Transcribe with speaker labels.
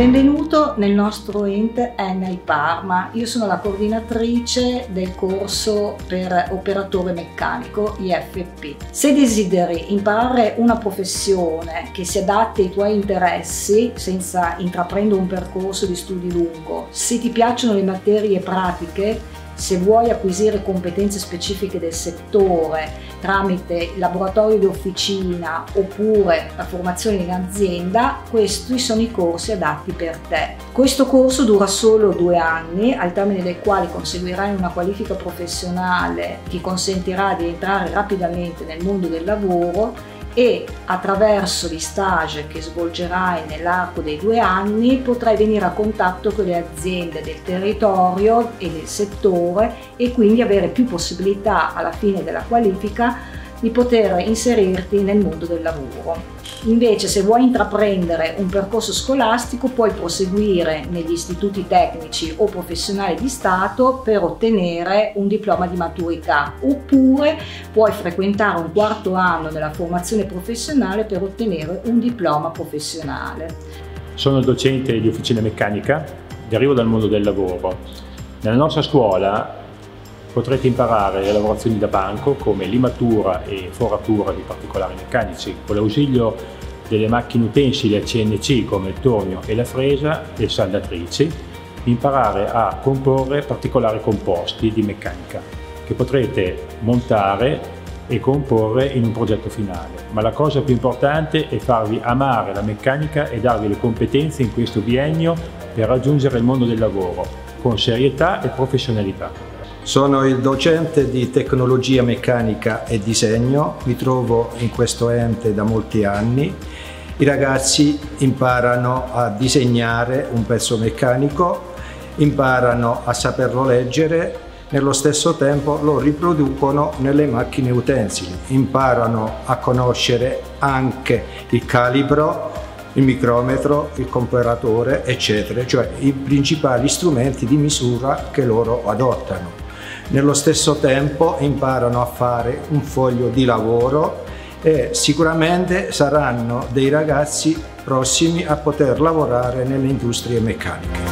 Speaker 1: Benvenuto nel nostro ente Enel Parma. Io sono la coordinatrice del corso per operatore meccanico IFP. Se desideri imparare una professione che si adatti ai tuoi interessi senza intraprendere un percorso di studi lungo, se ti piacciono le materie pratiche, se vuoi acquisire competenze specifiche del settore tramite laboratorio di officina oppure la formazione in azienda, questi sono i corsi adatti per te. Questo corso dura solo due anni, al termine dei quali conseguirai una qualifica professionale che ti consentirà di entrare rapidamente nel mondo del lavoro e attraverso gli stage che svolgerai nell'arco dei due anni potrai venire a contatto con le aziende del territorio e del settore e quindi avere più possibilità alla fine della qualifica di poter inserirti nel mondo del lavoro. Invece se vuoi intraprendere un percorso scolastico puoi proseguire negli istituti tecnici o professionali di Stato per ottenere un diploma di maturità oppure puoi frequentare un quarto anno della formazione professionale per ottenere un diploma professionale.
Speaker 2: Sono docente di officina meccanica, derivo dal mondo del lavoro. Nella nostra scuola Potrete imparare le lavorazioni da banco come limatura e foratura di particolari meccanici con l'ausilio delle macchine utensili a CNC come il tornio e la fresa e saldatrici, imparare a comporre particolari composti di meccanica che potrete montare e comporre in un progetto finale. Ma la cosa più importante è farvi amare la meccanica e darvi le competenze in questo biennio per raggiungere il mondo del lavoro con serietà e professionalità.
Speaker 3: Sono il docente di tecnologia meccanica e disegno, mi trovo in questo ente da molti anni. I ragazzi imparano a disegnare un pezzo meccanico, imparano a saperlo leggere, nello stesso tempo lo riproducono nelle macchine utensili, imparano a conoscere anche il calibro, il micrometro, il comparatore, eccetera, cioè i principali strumenti di misura che loro adottano. Nello stesso tempo imparano a fare un foglio di lavoro e sicuramente saranno dei ragazzi prossimi a poter lavorare nelle industrie meccaniche.